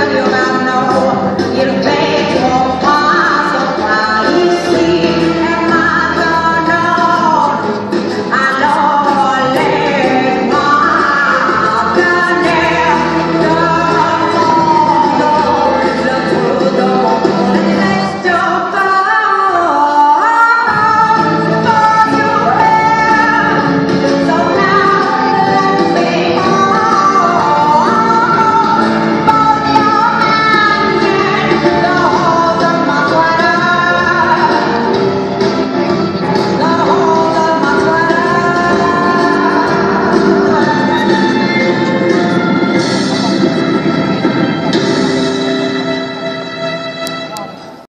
sabios.